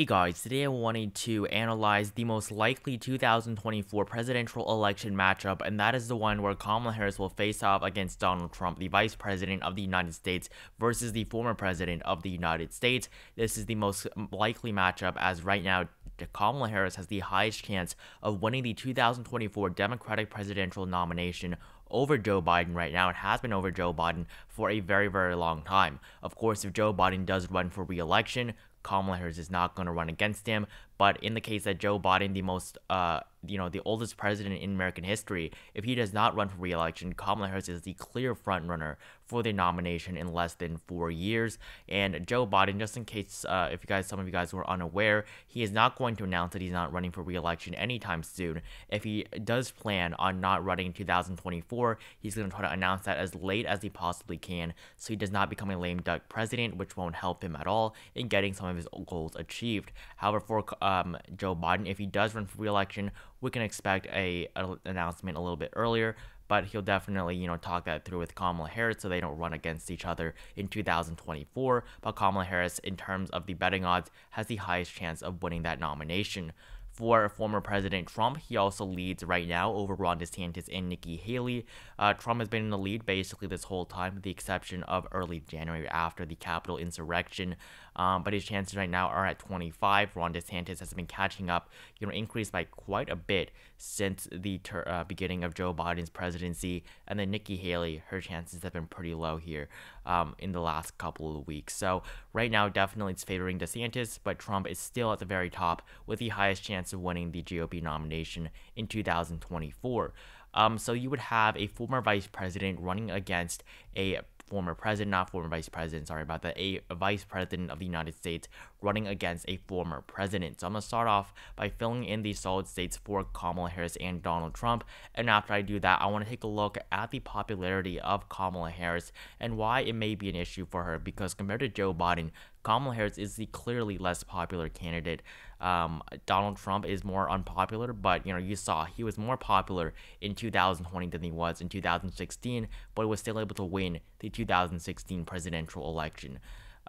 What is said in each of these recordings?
Hey guys, today I wanted to analyze the most likely 2024 presidential election matchup, and that is the one where Kamala Harris will face off against Donald Trump, the Vice President of the United States, versus the former President of the United States. This is the most likely matchup as right now Kamala Harris has the highest chance of winning the 2024 Democratic presidential nomination over Joe Biden right now. It has been over Joe Biden for a very, very long time. Of course, if Joe Biden does run for re election, Kamala Harris is not going to run against him. But in the case that Joe Biden, the most, uh, you know, the oldest president in American history, if he does not run for re-election, Kamala Harris is the clear front runner for the nomination in less than four years. And Joe Biden, just in case, uh, if you guys, some of you guys were unaware, he is not going to announce that he's not running for re-election anytime soon. If he does plan on not running in 2024, he's going to try to announce that as late as he possibly can, so he does not become a lame duck president, which won't help him at all in getting some of his goals achieved. However, for um, Joe Biden. If he does run for re-election, we can expect a, a announcement a little bit earlier but he'll definitely, you know, talk that through with Kamala Harris so they don't run against each other in 2024. But Kamala Harris, in terms of the betting odds, has the highest chance of winning that nomination. For former President Trump, he also leads right now over Ron DeSantis and Nikki Haley. Uh, Trump has been in the lead basically this whole time, with the exception of early January after the Capitol insurrection. Um, but his chances right now are at 25. Ron DeSantis has been catching up, you know, increased by quite a bit since the ter- uh, beginning of Joe Biden's presidency. And then Nikki Haley, her chances have been pretty low here um, in the last couple of weeks. So right now, definitely it's favoring DeSantis, but Trump is still at the very top with the highest chance of winning the GOP nomination in 2024. Um, so you would have a former vice president running against a former president, not former vice president, sorry about that, a, vice president of the United States running against a former president. So I'm going to start off by filling in the solid states for Kamala Harris and Donald Trump. And after I do that, I want to take a look at the popularity of Kamala Harris and why it may be an issue for her because compared to Joe Biden, Kamala Harris is the clearly less popular candidate. Um, Donald Trump is more unpopular, but you know you saw he was more popular in 2020 than he was in 2016, but was still able to win the 2016 presidential election.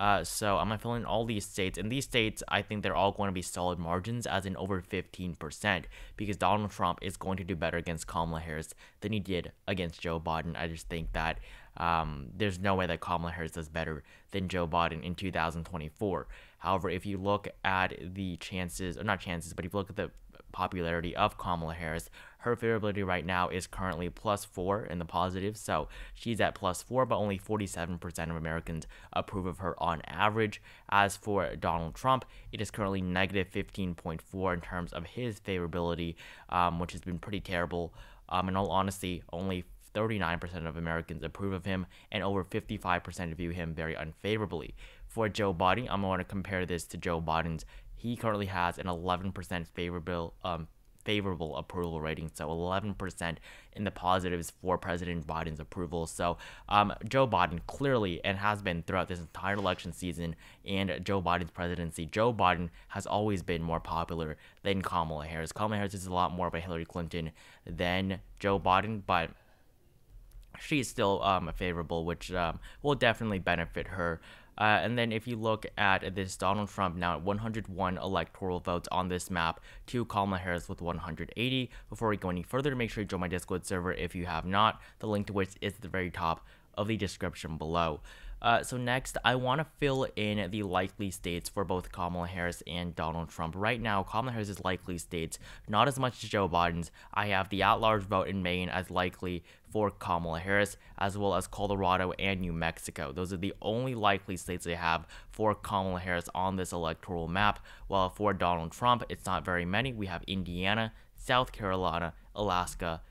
Uh, so I'm gonna fill in all these states, and these states I think they're all going to be solid margins, as in over 15%, because Donald Trump is going to do better against Kamala Harris than he did against Joe Biden. I just think that um, there's no way that Kamala Harris does better than Joe Biden in 2024. However, if you look at the chances, or not chances, but if you look at the popularity of Kamala Harris, her favorability right now is currently plus four in the positive. So she's at plus four, but only 47% of Americans approve of her on average. As for Donald Trump, it is currently negative 15.4 in terms of his favorability, um, which has been pretty terrible. Um, in all honesty, only 39% of Americans approve of him, and over 55% view him very unfavorably. For Joe Biden, I'm going to compare this to Joe Biden's. He currently has an 11% favorable um, favorable approval rating, so 11% in the positives for President Biden's approval. So um, Joe Biden clearly and has been throughout this entire election season and Joe Biden's presidency, Joe Biden has always been more popular than Kamala Harris. Kamala Harris is a lot more of a Hillary Clinton than Joe Biden, but she's still um, favorable, which um, will definitely benefit her. Uh, and then if you look at this Donald Trump now at 101 electoral votes on this map to Kamala Harris with 180. Before we go any further, make sure you join my Discord server if you have not, the link to which is at the very top of the description below. Uh, so next, I want to fill in the likely states for both Kamala Harris and Donald Trump. Right now, Kamala Harris's likely states, not as much as Joe Biden's. I have the at-large vote in Maine as likely for Kamala Harris, as well as Colorado and New Mexico. Those are the only likely states they have for Kamala Harris on this electoral map. While for Donald Trump, it's not very many. We have Indiana, South Carolina, Alaska,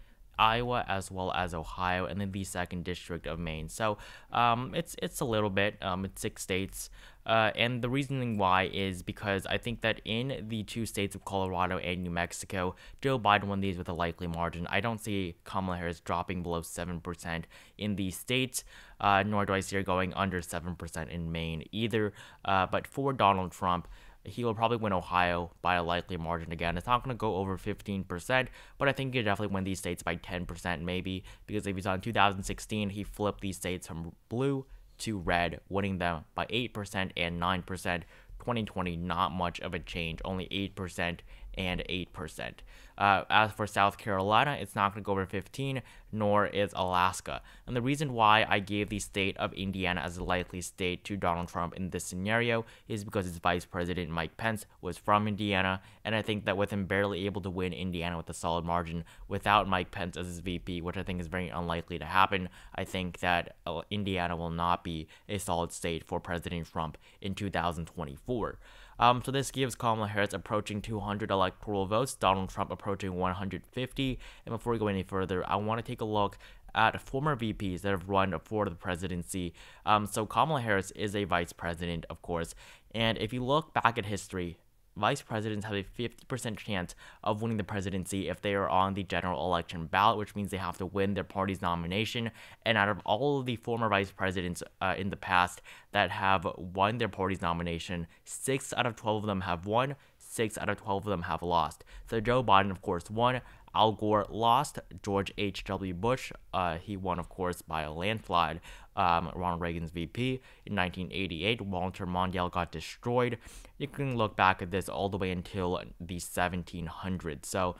Iowa as well as Ohio, and then the second district of Maine. So um, it's it's a little bit. Um, it's six states, uh, and the reasoning why is because I think that in the two states of Colorado and New Mexico, Joe Biden won these with a likely margin. I don't see Kamala Harris dropping below seven percent in these states. Uh, nor do I see her going under 7% in Maine either. Uh, but for Donald Trump, he will probably win Ohio by a likely margin again. It's not going to go over 15%, but I think he'll definitely win these states by 10% maybe, because if he's on 2016, he flipped these states from blue to red, winning them by 8% and 9% 2020, not much of a change, only 8% and 8%. Uh, as for South Carolina, it's not going to go over 15, nor is Alaska. And the reason why I gave the state of Indiana as a likely state to Donald Trump in this scenario is because its Vice President Mike Pence was from Indiana, and I think that with him barely able to win Indiana with a solid margin without Mike Pence as his VP, which I think is very unlikely to happen, I think that uh, Indiana will not be a solid state for President Trump in 2024. Um, so this gives Kamala Harris approaching 200 electoral votes, Donald Trump approaching 150. And before we go any further, I want to take a look at former VPs that have run for the presidency. Um, so Kamala Harris is a vice president, of course. And if you look back at history, vice presidents have a 50% chance of winning the presidency if they are on the general election ballot, which means they have to win their party's nomination. And out of all of the former vice presidents uh, in the past that have won their party's nomination, six out of 12 of them have won, six out of 12 of them have lost. So Joe Biden, of course, won. Al Gore lost. George H.W. Bush, uh, he won, of course, by a landslide um, Ronald Reagan's VP. In 1988, Walter Mondale got destroyed. You can look back at this all the way until the 1700s. So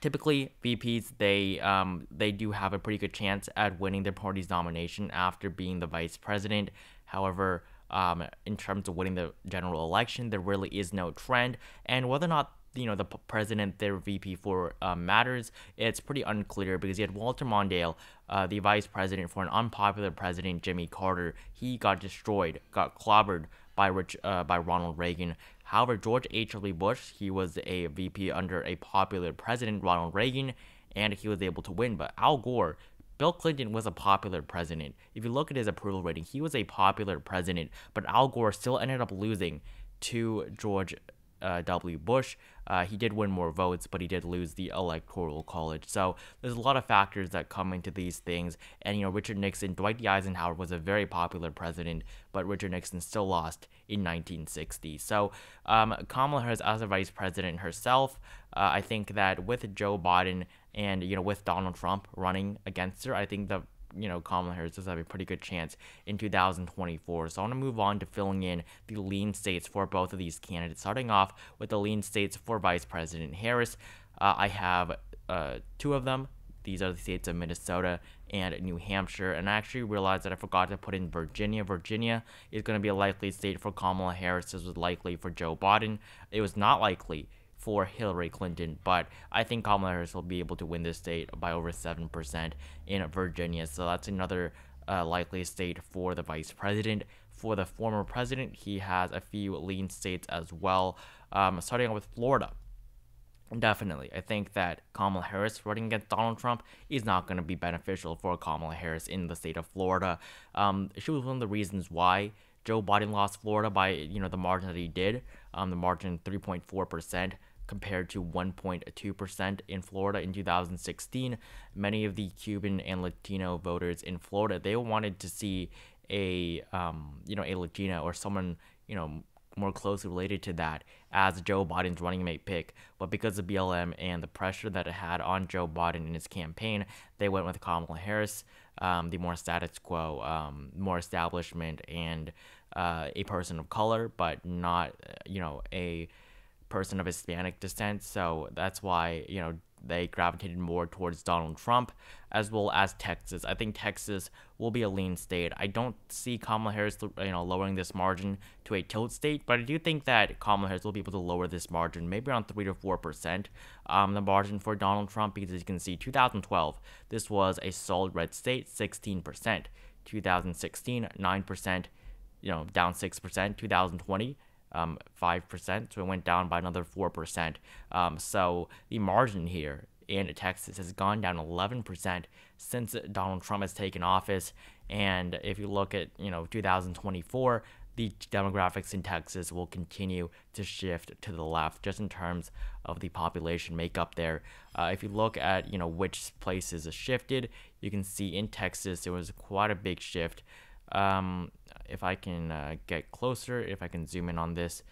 typically VPs they um, they do have a pretty good chance at winning their party's nomination after being the vice president. However, um, in terms of winning the general election, there really is no trend, and whether or not you know the president their VP for uh, matters, it's pretty unclear because you had Walter Mondale, uh, the vice president for an unpopular president Jimmy Carter. He got destroyed, got clobbered by Rich uh, by Ronald Reagan. However, George H.W. Bush, he was a VP under a popular president Ronald Reagan, and he was able to win. But Al Gore. Bill Clinton was a popular president. If you look at his approval rating, he was a popular president, but Al Gore still ended up losing to George uh, W. Bush. Uh, he did win more votes, but he did lose the electoral college. So there's a lot of factors that come into these things. And, you know, Richard Nixon, Dwight D. Eisenhower was a very popular president, but Richard Nixon still lost in 1960. So um, Kamala Harris, as a vice president herself, uh, I think that with Joe Biden and, you know, with Donald Trump running against her, I think the you know, Kamala Harris does have a pretty good chance in 2024. So I want to move on to filling in the lean states for both of these candidates. Starting off with the lean states for Vice President Harris, uh, I have uh, two of them. These are the states of Minnesota and New Hampshire. And I actually realized that I forgot to put in Virginia. Virginia is going to be a likely state for Kamala Harris. This was likely for Joe Biden. It was not likely for Hillary Clinton, but I think Kamala Harris will be able to win this state by over 7% in Virginia. So that's another uh, likely state for the vice president. For the former president, he has a few lean states as well, um, starting with Florida. Definitely. I think that Kamala Harris running against Donald Trump is not going to be beneficial for Kamala Harris in the state of Florida. Um, she was one of the reasons why Joe Biden lost Florida by, you know, the margin that he did, um, the margin 3.4% compared to 1.2% in Florida in 2016. Many of the Cuban and Latino voters in Florida, they wanted to see a um, you know, a Latina or someone, you know, more closely related to that as Joe Biden's running mate pick. But because of BLM and the pressure that it had on Joe Biden in his campaign, they went with Kamala Harris, um, the more status quo, um, more establishment, and uh, a person of color, but not, you know, a person of Hispanic descent, so that's why, you know, they gravitated more towards Donald Trump as well as Texas. I think Texas will be a lean state. I don't see Kamala Harris, you know, lowering this margin to a tilt state, but I do think that Kamala Harris will be able to lower this margin, maybe around three to four percent. Um, the margin for Donald Trump, because as you can see, 2012, this was a solid red state, 16 percent. 2016, 9 percent. You know, down six percent. 2020 um, 5%, so it went down by another 4%. Um, so the margin here in Texas has gone down 11% since Donald Trump has taken office. And if you look at, you know, 2024, the demographics in Texas will continue to shift to the left just in terms of the population makeup there. Uh, if you look at, you know, which places a shifted, you can see in Texas there was quite a big shift. Um, if I can uh, get closer, if I can zoom in on this.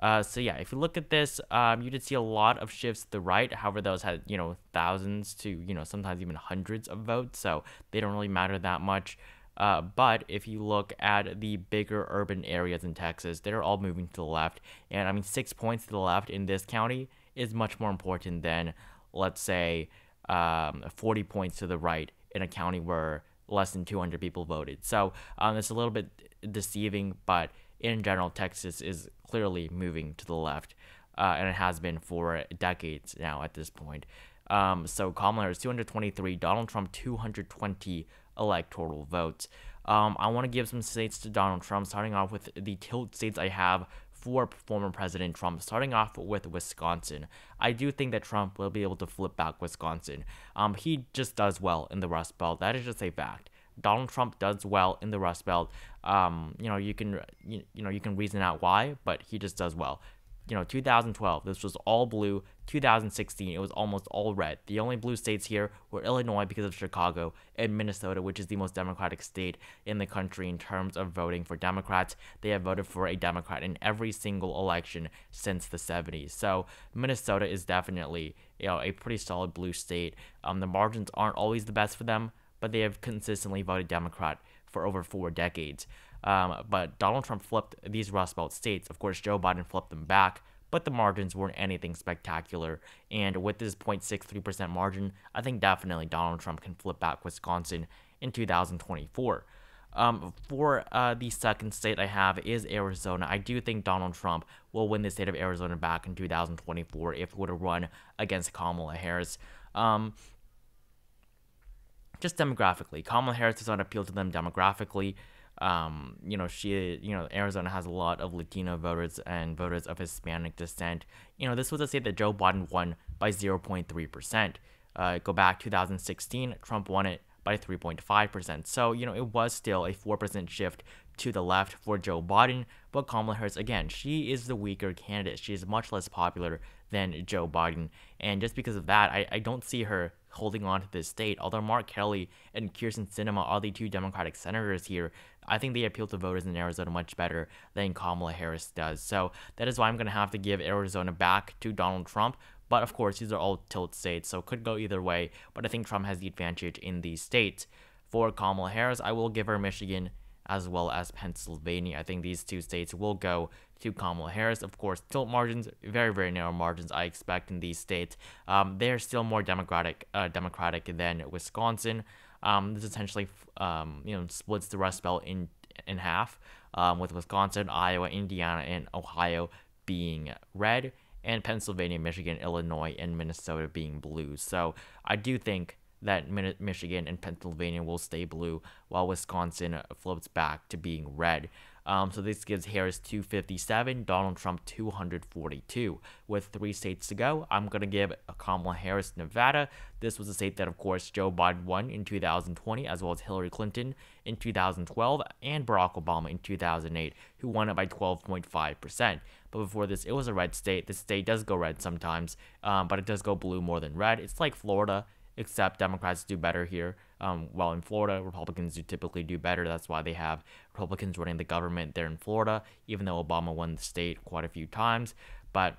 Uh, so yeah, if you look at this, um, you did see a lot of shifts to the right. However, those had you know thousands to you know sometimes even hundreds of votes, so they don't really matter that much. Uh, but if you look at the bigger urban areas in Texas, they're all moving to the left. And I mean, six points to the left in this county is much more important than, let's say, um, 40 points to the right in a county where less than 200 people voted. So um, it's a little bit deceiving, but in general, Texas is clearly moving to the left, uh, and it has been for decades now at this point. Um, so Kamala Harris 223, Donald Trump 220 electoral votes. Um, I want to give some states to Donald Trump, starting off with the tilt states I have for former President Trump, starting off with Wisconsin. I do think that Trump will be able to flip back Wisconsin. Um, he just does well in the Rust Belt. That is just a fact. Donald Trump does well in the Rust Belt. Um, you know, you can you, you know you can reason out why, but he just does well you know, 2012, this was all blue. 2016, it was almost all red. The only blue states here were Illinois because of Chicago and Minnesota, which is the most Democratic state in the country in terms of voting for Democrats. They have voted for a Democrat in every single election since the 70s. So Minnesota is definitely, you know, a pretty solid blue state. Um, the margins aren't always the best for them, but they have consistently voted Democrat for over four decades. Um, but Donald Trump flipped these Rust Belt states. Of course, Joe Biden flipped them back, but the margins weren't anything spectacular. And with this 0.63% margin, I think definitely Donald Trump can flip back Wisconsin in 2024. Um, for uh, the second state I have is Arizona. I do think Donald Trump will win the state of Arizona back in 2024 if it would run against Kamala Harris. Um, just demographically, Kamala Harris does not appeal to them demographically. Um, you know, she, you know, Arizona has a lot of Latino voters and voters of Hispanic descent. You know, this was a state that Joe Biden won by 0.3%. Uh, go back 2016, Trump won it by 3.5%. So, you know, it was still a 4% shift to the left for Joe Biden. But Kamala Harris, again, she is the weaker candidate. She is much less popular than Joe Biden. And just because of that, I, I don't see her holding on to this state. Although Mark Kelly and Kyrsten Sinema are the two Democratic senators here, I think they appeal to voters in Arizona much better than Kamala Harris does. So that is why I'm going to have to give Arizona back to Donald Trump. But of course, these are all tilt states, so it could go either way. But I think Trump has the advantage in these states. For Kamala Harris, I will give her Michigan as well as Pennsylvania. I think these two states will go to Kamala Harris. Of course, tilt margins, very very narrow margins. I expect in these states. Um, they're still more democratic, uh, democratic than Wisconsin. Um, this essentially, um, you know, splits the Rust Belt in in half, um, with Wisconsin, Iowa, Indiana, and Ohio being red, and Pennsylvania, Michigan, Illinois, and Minnesota being blue. So I do think that Michigan and Pennsylvania will stay blue, while Wisconsin flips back to being red. Um, so this gives Harris 257, Donald Trump 242. With three states to go, I'm going to give Kamala Harris Nevada. This was a state that, of course, Joe Biden won in 2020, as well as Hillary Clinton in 2012 and Barack Obama in 2008, who won it by 12.5%. But before this, it was a red state. The state does go red sometimes, um, but it does go blue more than red. It's like Florida except Democrats do better here. Um, while in Florida, Republicans do typically do better. That's why they have Republicans running the government there in Florida, even though Obama won the state quite a few times. But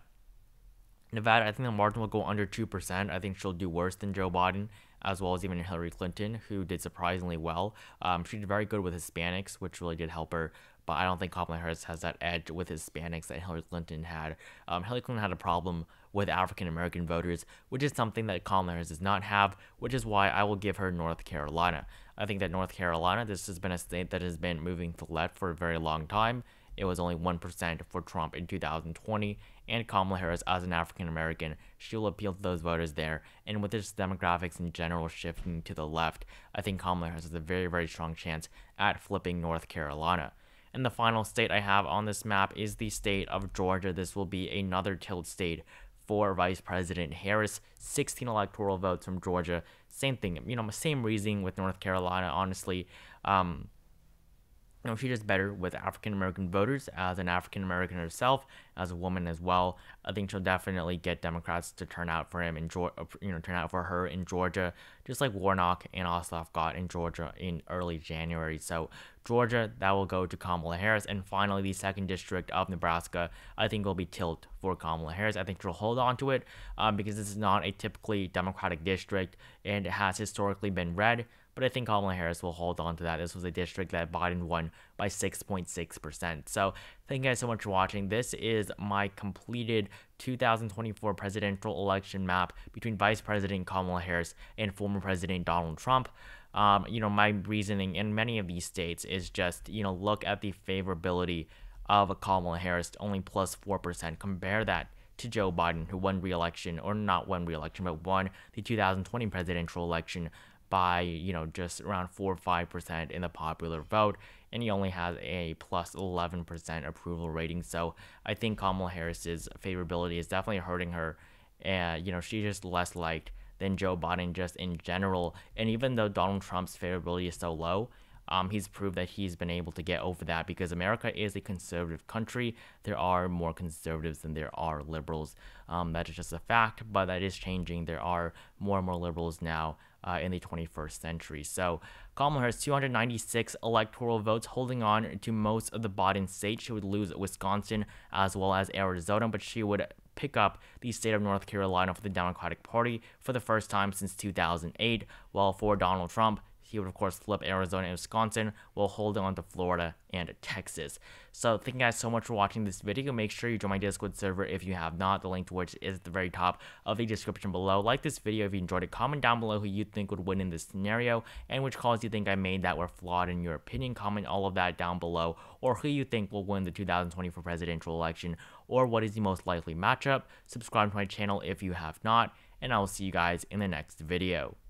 Nevada, I think the margin will go under 2%. I think she'll do worse than Joe Biden, as well as even Hillary Clinton, who did surprisingly well. Um, she did very good with Hispanics, which really did help her but I don't think Kamala Harris has that edge with Hispanics that Hillary Clinton had. Um, Hillary Clinton had a problem with African American voters, which is something that Kamala Harris does not have, which is why I will give her North Carolina. I think that North Carolina, this has been a state that has been moving to the left for a very long time. It was only 1% for Trump in 2020, and Kamala Harris, as an African American, she will appeal to those voters there. And with its demographics in general shifting to the left, I think Kamala Harris has a very, very strong chance at flipping North Carolina. And the final state I have on this map is the state of Georgia. This will be another tilt state for Vice President Harris. 16 electoral votes from Georgia. Same thing, you know, same reasoning with North Carolina, honestly. Um, you know, she does better with African American voters as an African American herself, as a woman as well. I think she'll definitely get Democrats to turn out for him in Georgia, you know, turn out for her in Georgia, just like Warnock and Ossoff got in Georgia in early January. So Georgia, that will go to Kamala Harris, and finally the second district of Nebraska, I think will be tilt for Kamala Harris. I think she'll hold on to it um, because this is not a typically Democratic district, and it has historically been red but I think Kamala Harris will hold on to that. This was a district that Biden won by 6.6%. So thank you guys so much for watching. This is my completed 2024 presidential election map between Vice President Kamala Harris and former President Donald Trump. Um, you know, my reasoning in many of these states is just, you know, look at the favorability of Kamala Harris only plus 4%. Compare that to Joe Biden, who won re-election, or not won re-election, but won the 2020 presidential election by, you know, just around 4 or 5% in the popular vote, and he only has a plus 11% approval rating. So I think Kamala Harris's favorability is definitely hurting her. And, you know, she's just less liked than Joe Biden just in general. And even though Donald Trump's favorability is so low, um, he's proved that he's been able to get over that because America is a conservative country. There are more conservatives than there are liberals. Um, that is just a fact, but that is changing. There are more and more liberals now uh, in the 21st century. So Kamala Harris, 296 electoral votes, holding on to most of the Biden states. She would lose Wisconsin as well as Arizona, but she would pick up the state of North Carolina for the Democratic Party for the first time since 2008, while for Donald Trump, he would, of course, flip Arizona and Wisconsin while holding on to Florida and Texas. So, thank you guys so much for watching this video. Make sure you join my Discord server if you have not. The link to which is at the very top of the description below. Like this video if you enjoyed it. Comment down below who you think would win in this scenario and which calls you think I made that were flawed in your opinion. Comment all of that down below. Or who you think will win the 2024 presidential election or what is the most likely matchup. Subscribe to my channel if you have not. And I will see you guys in the next video.